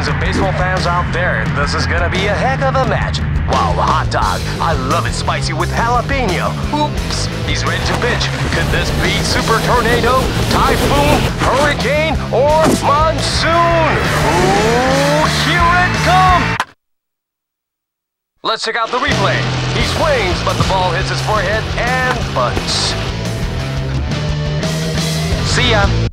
millions of baseball fans out there, this is gonna be a heck of a match. Wow, hot dog. I love it spicy with jalapeno. Oops, he's ready to pitch. Could this be Super Tornado, Typhoon, Hurricane, or Monsoon? Ooh, here it comes! Let's check out the replay. He swings, but the ball hits his forehead and bunts. See ya.